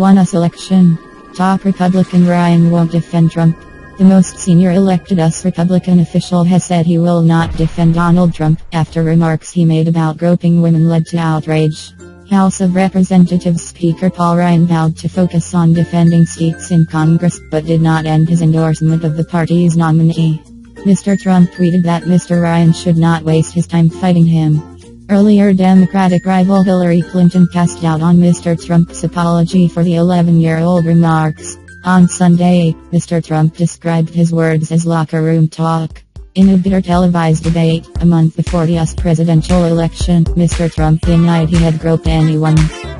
Won a selection. Top Republican Ryan won't defend Trump. The most senior elected US Republican official has said he will not defend Donald Trump after remarks he made about groping women led to outrage. House of Representatives Speaker Paul Ryan vowed to focus on defending seats in Congress but did not end his endorsement of the party's nominee. Mr. Trump tweeted that Mr. Ryan should not waste his time fighting him. Earlier Democratic rival Hillary Clinton cast doubt on Mr. Trump's apology for the 11-year-old remarks. On Sunday, Mr. Trump described his words as locker room talk. In a bitter televised debate, a month before the US presidential election, Mr. Trump denied he had groped anyone.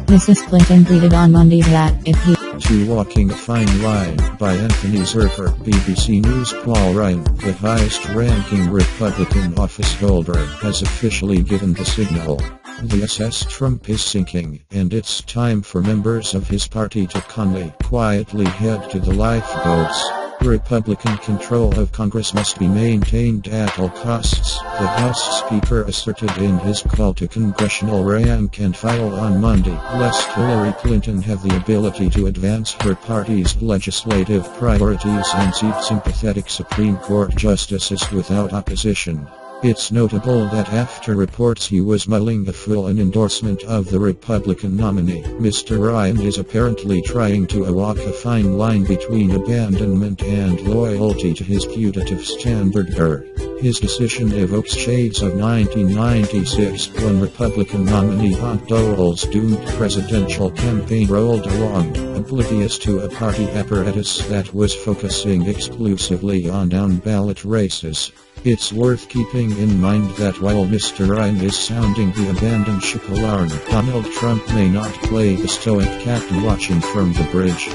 Mrs. Clinton tweeted on Monday that if he to Walking a Fine Line by Anthony Zurcher, BBC News Paul Ryan, the highest ranking Republican office holder, has officially given the signal. The SS Trump is sinking, and it's time for members of his party to calmly, quietly head to the lifeboats. Republican control of Congress must be maintained at all costs, the House Speaker asserted in his call to congressional rank and file on Monday, lest Hillary Clinton have the ability to advance her party's legislative priorities and seat sympathetic Supreme Court justices without opposition. It's notable that after reports he was mulling a full endorsement of the Republican nominee, Mr. Ryan is apparently trying to walk a fine line between abandonment and loyalty to his putative standard bearer. His decision evokes shades of 1996 when Republican nominee Bob Dole's doomed presidential campaign rolled along, oblivious to a party apparatus that was focusing exclusively on down-ballot races. It's worth keeping in mind that while Mr. Ryan is sounding the abandoned ship alarm, Donald Trump may not play the stoic captain watching from the bridge.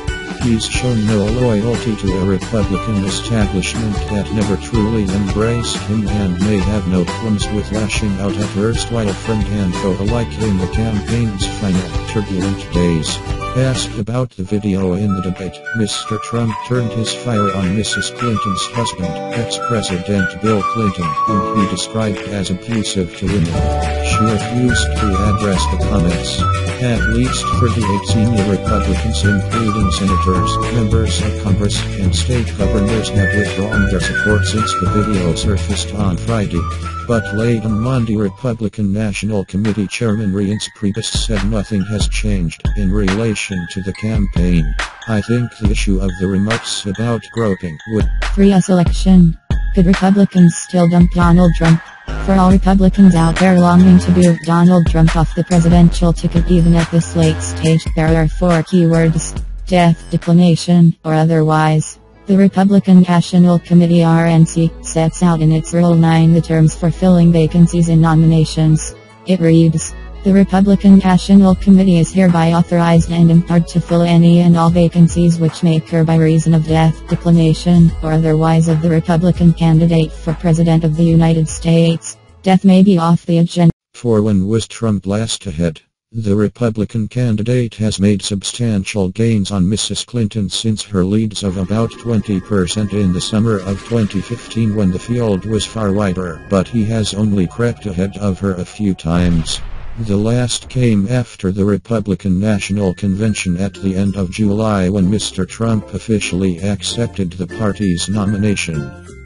He's shown no loyalty to a Republican establishment that never truly embraced him and may have no qualms with lashing out at erstwhile friend and foe alike in the campaign's final turbulent days. Asked about the video in the debate, Mr. Trump turned his fire on Mrs. Clinton's husband, ex-President Bill Clinton, whom he described as abusive to women. She refused to address the comments. At least 38 senior Republicans including senators, members of Congress, and state governors have withdrawn their support since the video surfaced on Friday. But late on Monday Republican National Committee Chairman Reince Priebus said nothing has changed in relation to the campaign. I think the issue of the remarks about groping would free us election. Could Republicans still dump Donald Trump? For all Republicans out there longing to boot Donald Trump off the presidential ticket even at this late stage, there are four keywords. Death, declination, or otherwise. The Republican National Committee RNC sets out in its Rule 9 the terms for filling vacancies in nominations. It reads, the Republican National Committee is hereby authorized and empowered to fill any and all vacancies which may occur by reason of death, declination, or otherwise of the Republican candidate for President of the United States. Death may be off the agenda. For when was Trump last ahead? The Republican candidate has made substantial gains on Mrs. Clinton since her leads of about 20% in the summer of 2015 when the field was far wider, but he has only crept ahead of her a few times. The last came after the Republican National Convention at the end of July when Mr. Trump officially accepted the party's nomination.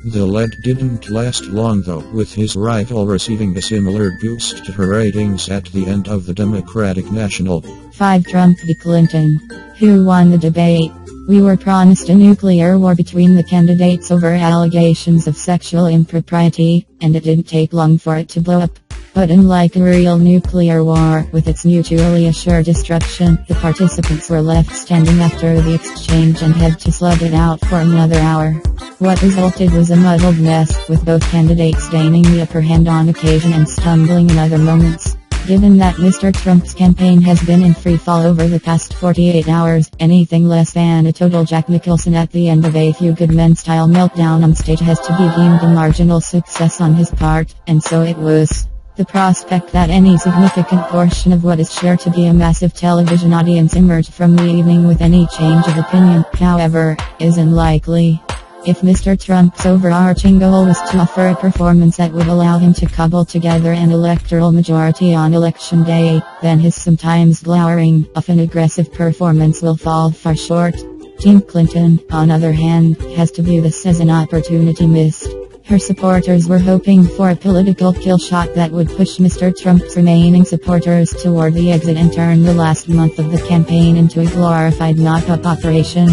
The lead didn't last long though, with his rival receiving a similar boost to her ratings at the end of the Democratic National. 5 Trump v. Clinton. Who won the debate? We were promised a nuclear war between the candidates over allegations of sexual impropriety, and it didn't take long for it to blow up. But unlike a real nuclear war, with its mutually assured destruction, the participants were left standing after the exchange and had to slug it out for another hour. What resulted was a muddled mess, with both candidates gaining the upper hand on occasion and stumbling in other moments. Given that Mr. Trump's campaign has been in free fall over the past 48 hours, anything less than a total Jack Nicholson at the end of a few good men style meltdown on stage has to be deemed a marginal success on his part, and so it was. The prospect that any significant portion of what is sure to be a massive television audience emerged from the evening with any change of opinion, however, is unlikely. If Mr. Trump's overarching goal was to offer a performance that would allow him to cobble together an electoral majority on election day, then his sometimes glowering, often aggressive performance will fall far short. Team Clinton, on other hand, has to view this as an opportunity missed. Her supporters were hoping for a political kill shot that would push Mr. Trump's remaining supporters toward the exit and turn the last month of the campaign into a glorified knock-up operation.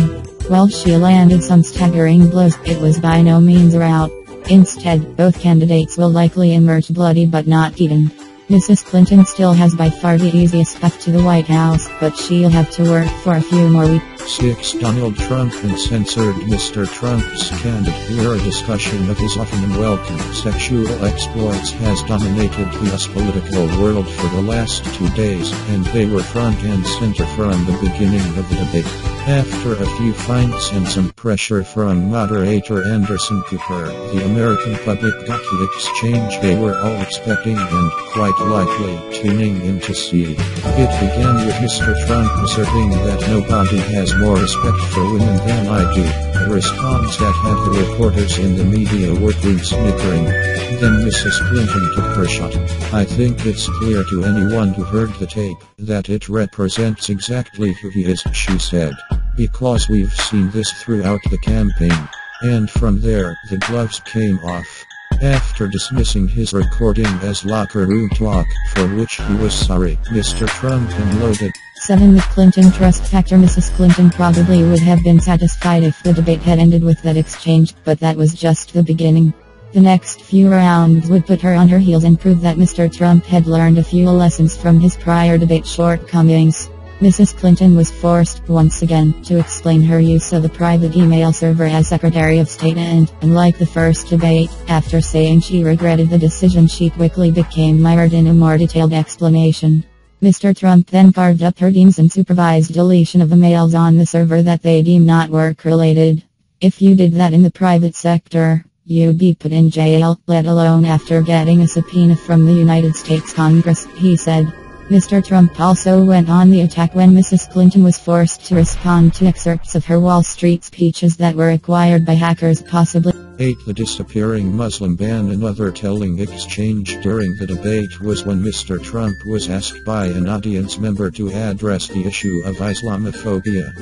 While she landed some staggering blows, it was by no means a rout. Instead, both candidates will likely emerge bloody but not even. Mrs. Clinton still has by far the easiest path to the White House, but she'll have to work for a few more weeks. 6. Donald Trump and censored Mr. Trump's candid era discussion of his often unwelcome sexual exploits has dominated the US political world for the last two days, and they were front and center from the beginning of the debate. After a few fights and some pressure from moderator Anderson Cooper, the American public got the exchange they were all expecting and quite likely tuning in to see. It began with Mr. Trump asserting that nobody has more respect for women than I do, a response that had the reporters in the media working snickering. Then Mrs. Clinton took her shot. I think it's clear to anyone who heard the tape that it represents exactly who he is, she said. Because we've seen this throughout the campaign. And from there, the gloves came off. After dismissing his recording as locker room talk, for which he was sorry, Mr. Trump unloaded. 7. The Clinton Trust Factor Mrs. Clinton probably would have been satisfied if the debate had ended with that exchange, but that was just the beginning. The next few rounds would put her on her heels and prove that Mr. Trump had learned a few lessons from his prior debate shortcomings. Mrs. Clinton was forced, once again, to explain her use of a private email server as Secretary of State and, unlike the first debate, after saying she regretted the decision she quickly became mired in a more detailed explanation. Mr. Trump then carved up her teams and supervised deletion of the mails on the server that they deem not work-related. If you did that in the private sector, you'd be put in jail, let alone after getting a subpoena from the United States Congress, he said. Mr. Trump also went on the attack when Mrs. Clinton was forced to respond to excerpts of her Wall Street speeches that were acquired by hackers possibly. 8. The disappearing Muslim ban Another telling exchange during the debate was when Mr. Trump was asked by an audience member to address the issue of Islamophobia.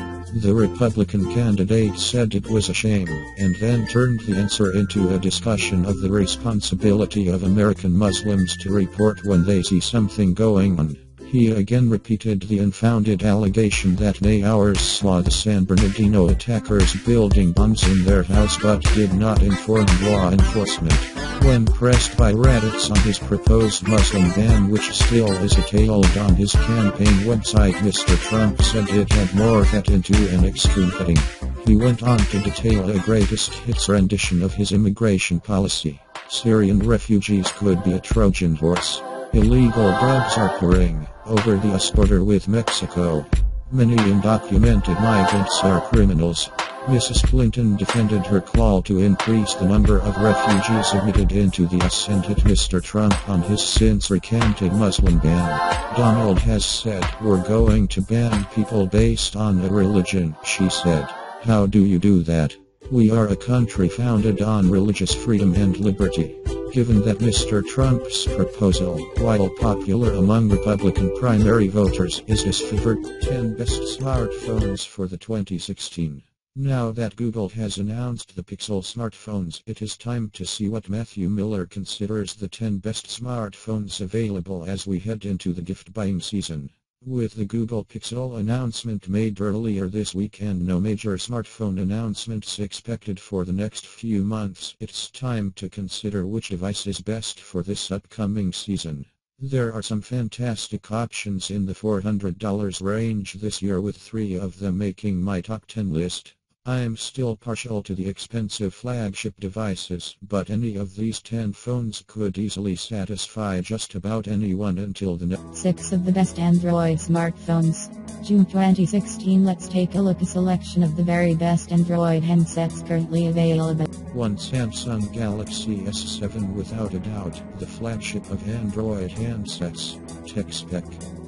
The Republican candidate said it was a shame, and then turned the answer into a discussion of the responsibility of American Muslims to report when they see something going on. He again repeated the unfounded allegation that they hours saw the San Bernardino attackers building bombs in their house but did not inform law enforcement. When pressed by Raddatz on his proposed Muslim ban which still is detailed on his campaign website Mr. Trump said it had morphed into an extreme heading. He went on to detail a greatest hits rendition of his immigration policy. Syrian refugees could be a Trojan horse. Illegal drugs are pouring over the US border with Mexico. Many undocumented migrants are criminals. Mrs. Clinton defended her call to increase the number of refugees admitted into the US and hit Mr. Trump on his since recanted Muslim ban. Donald has said, we're going to ban people based on a religion, she said. How do you do that? We are a country founded on religious freedom and liberty. Given that Mr. Trump's proposal, while popular among Republican primary voters, is his favored 10 best smartphones for the 2016. Now that Google has announced the Pixel smartphones, it is time to see what Matthew Miller considers the 10 best smartphones available as we head into the gift buying season. With the Google Pixel announcement made earlier this week and no major smartphone announcements expected for the next few months, it's time to consider which device is best for this upcoming season. There are some fantastic options in the $400 range this year with three of them making my top 10 list. I'm still partial to the expensive flagship devices, but any of these 10 phones could easily satisfy just about anyone until the next 6 of the best Android smartphones. June 2016 Let's take a look a selection of the very best Android handsets currently available. 1 Samsung Galaxy S7 without a doubt, the flagship of Android handsets. Tech spec.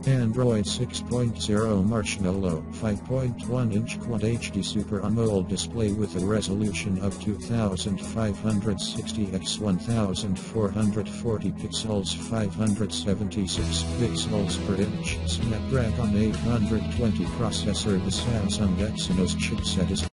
Android 6.0 Marshmallow 5.1-inch Quad HD Super AMOLED display with a resolution of 2560 x 1440 pixels 576 pixels per inch Snapdragon 820 processor The Samsung Exynos chipset is